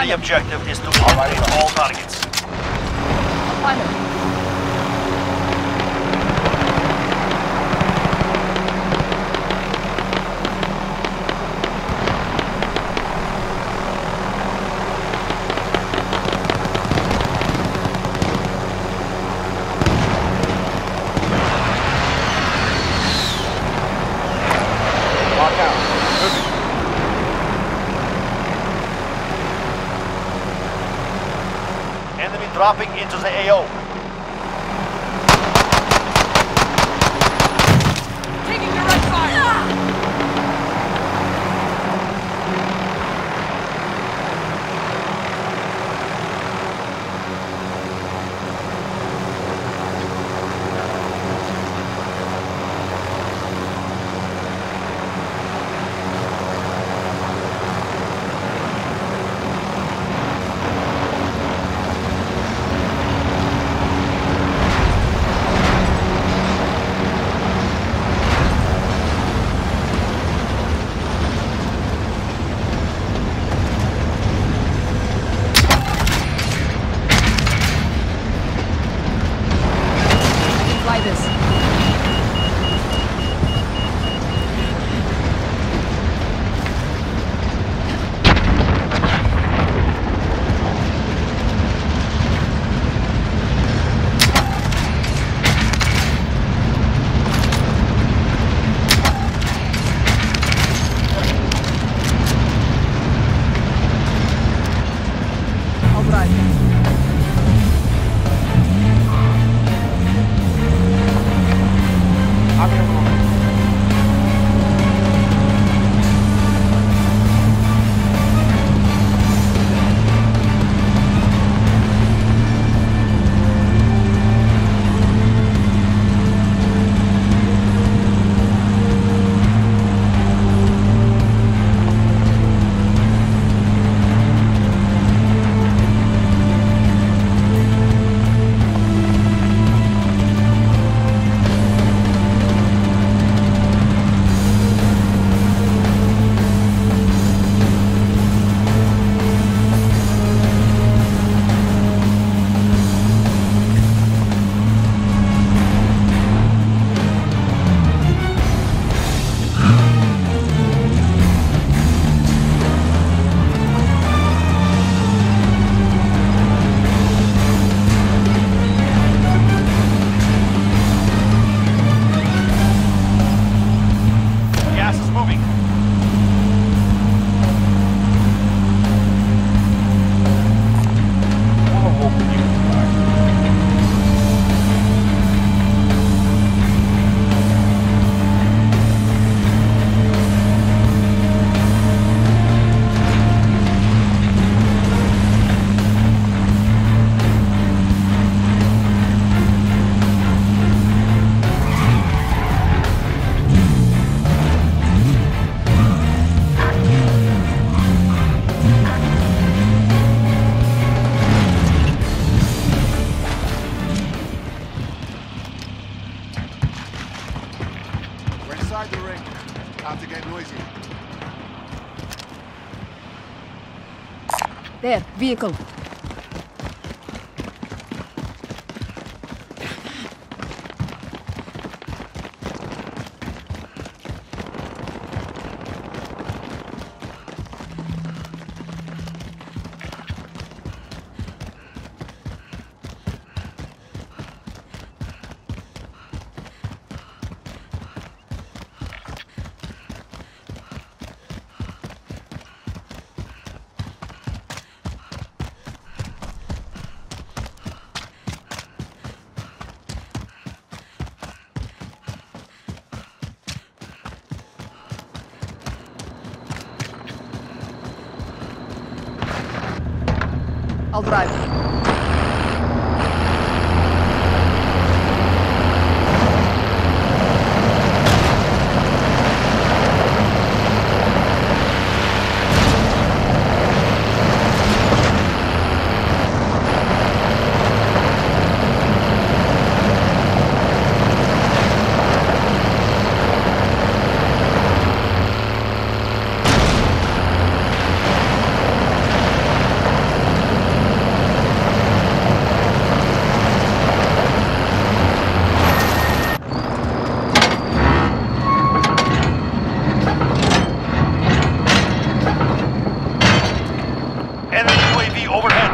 Primary objective is to eliminate all targets. Inside the ring. To get noisy. There, vehicle. I'll UAV overhead.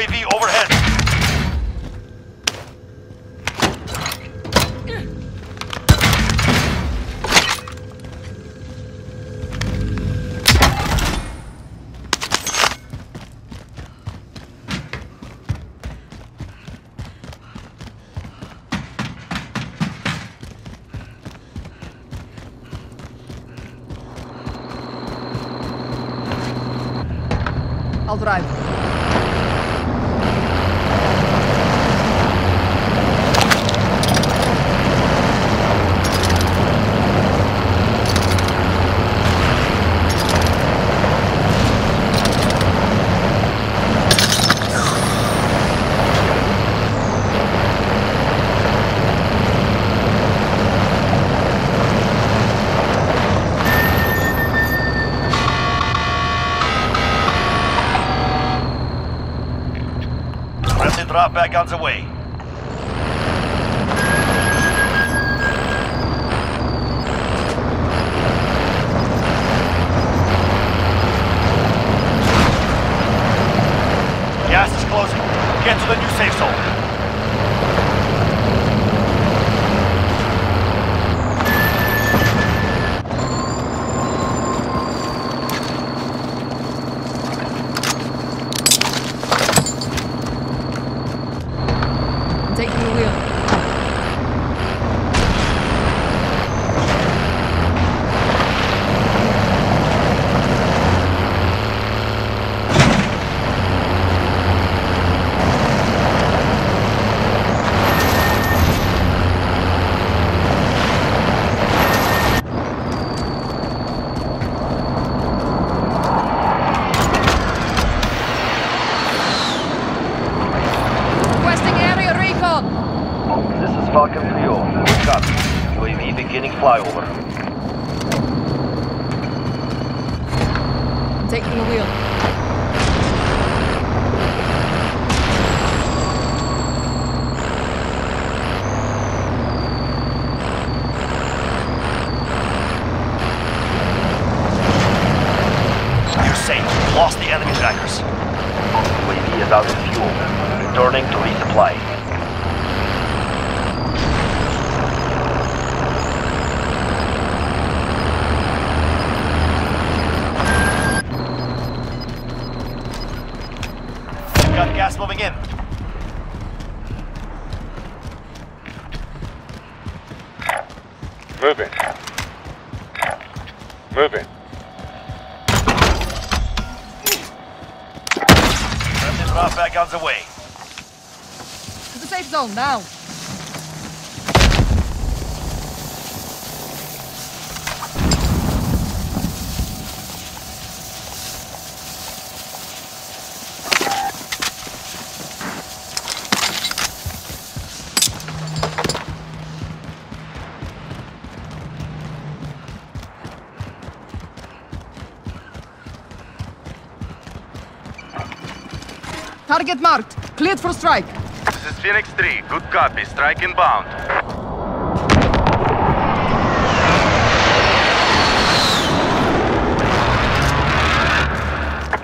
UAV overhead. I'll drive. Back on the way. Gas is closing. Get to the new safe zone. I'm taking the wheel. Requesting area recon. This is Falcon 3 Good copy. UAV beginning flyover. I'm taking the wheel. You're safe. Lost the enemy trackers. UAV is out of fuel. Returning to resupply. Got gas moving in. Moving. Now. Target marked. Cleared for strike. This is Phoenix 3. Good copy. Strike inbound.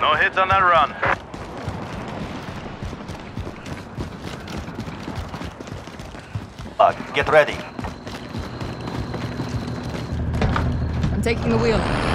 No hits on that run. Uh, get ready. I'm taking the wheel.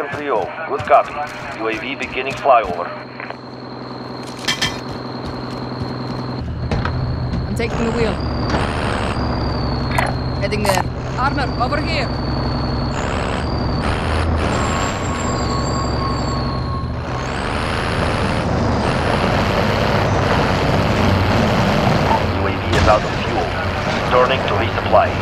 This 3-0. Good copy. UAV beginning flyover. I'm taking the wheel. Heading there. Armor, over here. UAV is out of fuel. Returning to resupply.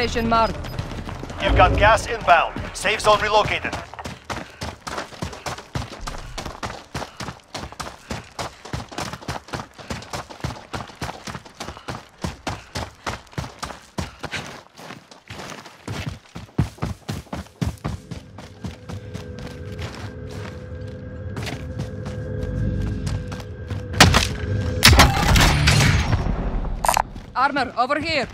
Station marked. You've got gas inbound. Safe zone relocated. Armor, over here.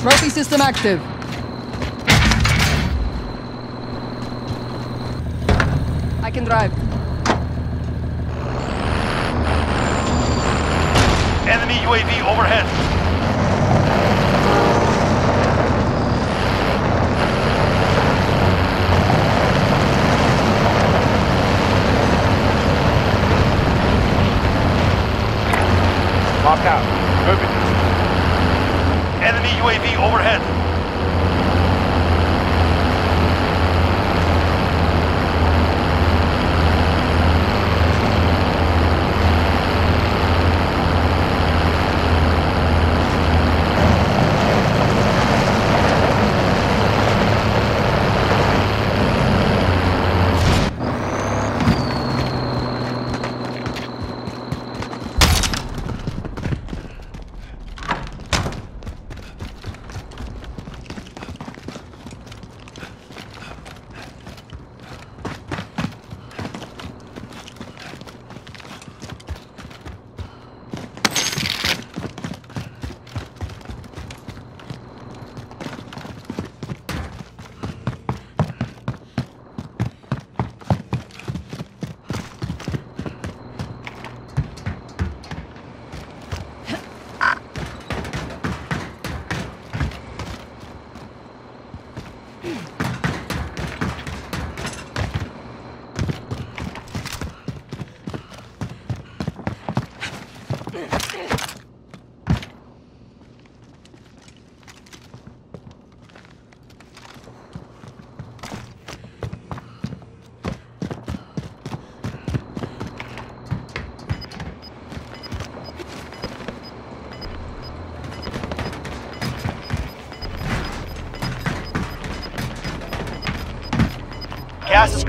Trophy system active. I can drive. Enemy UAV overhead. Mark out. Moving. Enemy UAV overhead.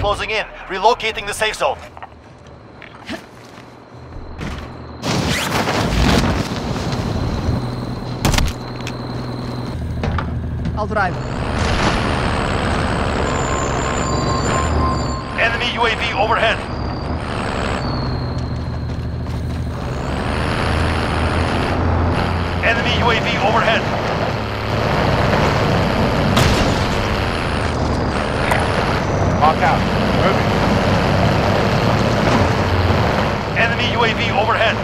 Closing in. Relocating the safe zone. I'll drive. Enemy UAV overhead. Enemy UAV overhead. Mark out. Moving. Enemy UAV overhead.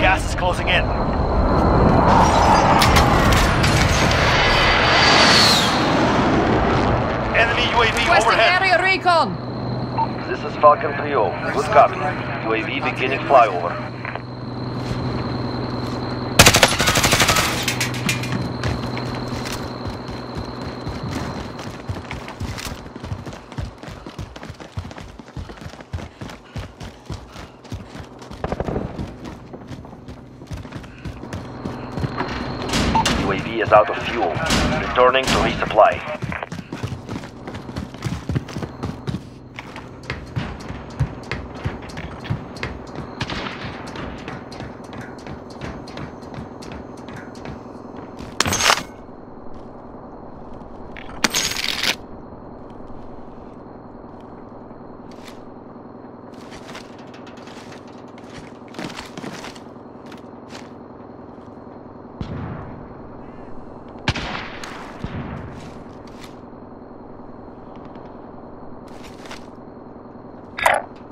Gas is closing in. Enemy UAV Requesting overhead. area recon. Falcon 3-0. Good copy. UAV beginning flyover. UAV is out of fuel. Returning to resupply.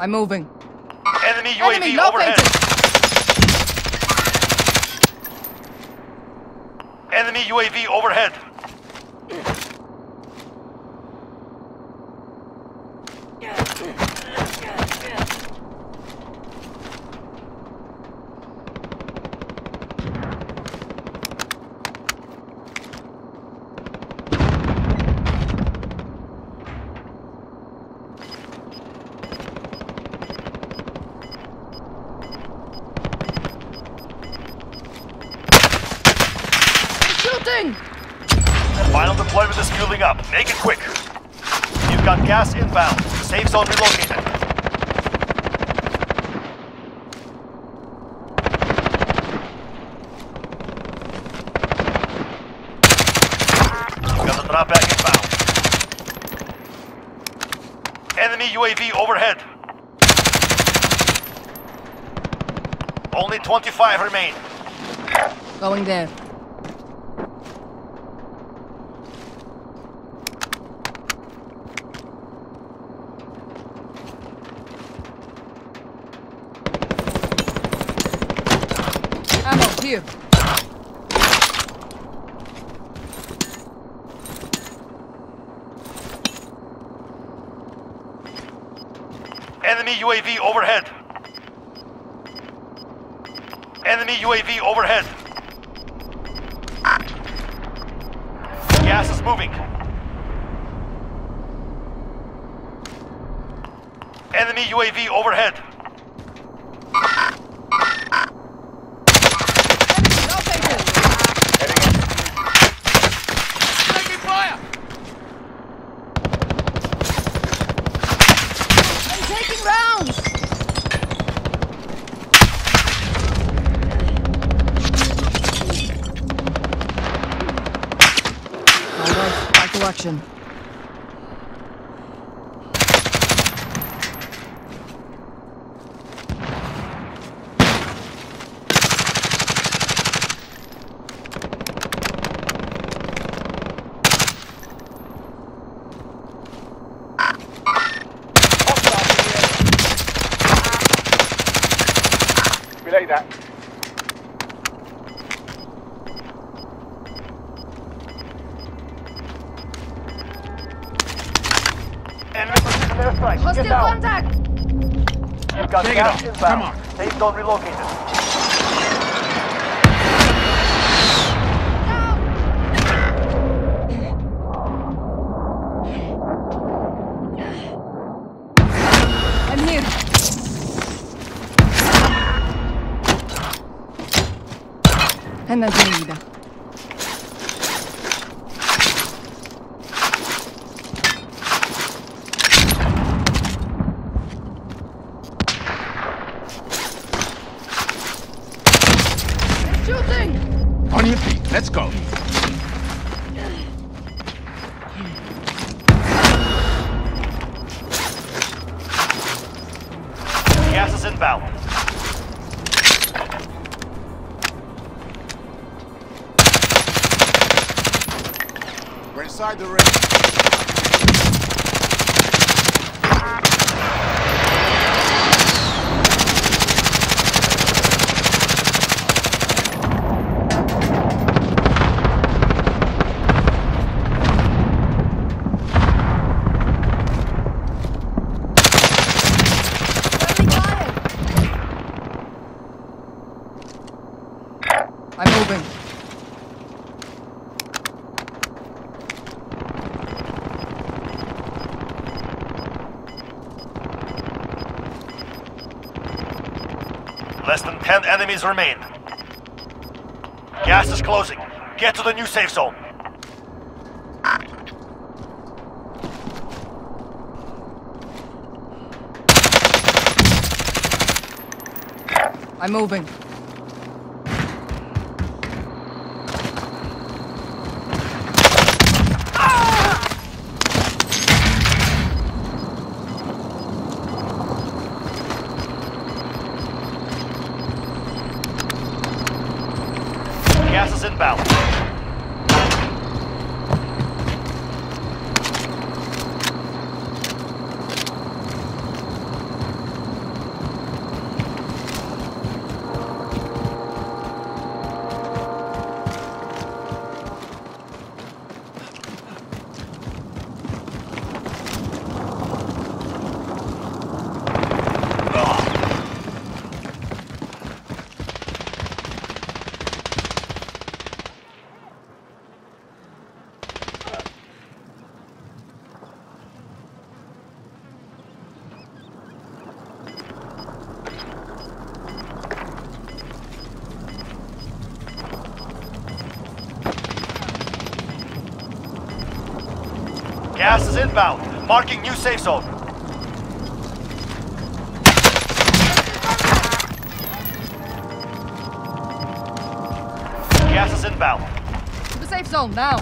I'm moving. Enemy UAV Enemy overhead. Enemy UAV overhead. Fueling up. Make it quick. You've got gas inbound. Safe zone relocated. Got the drop back inbound. Enemy UAV overhead. Only 25 remain. Going there. Ammo, here. Enemy UAV overhead. Enemy UAV overhead. Gas is moving. Enemy UAV overhead. Located! Taking fire! I'm taking rounds! Alright, back to action. Relay that. Enemy precision airstrike. Hostile Get down. contact! You've got Take it gas off. Come on. Safe zone relocated. Energy leader. Shooting! On your feet. Let's go. Gas is inbound. We're inside the ring. Friendly fire! I'm moving. Less than 10 enemies remain. Gas is closing. Get to the new safe zone. I'm moving. Gas is inbound. Gas is inbound. Marking new safe zone. Gas is inbound. To the safe zone now.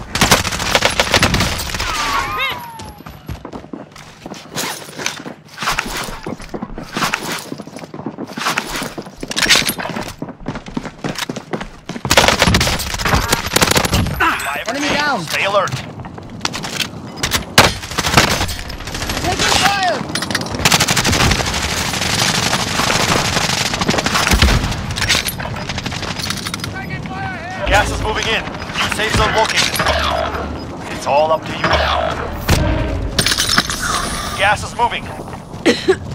Enemy down. Stay alert. Taking fire! Gas is moving in. New safe zone. It's all up to you now. Gas is moving.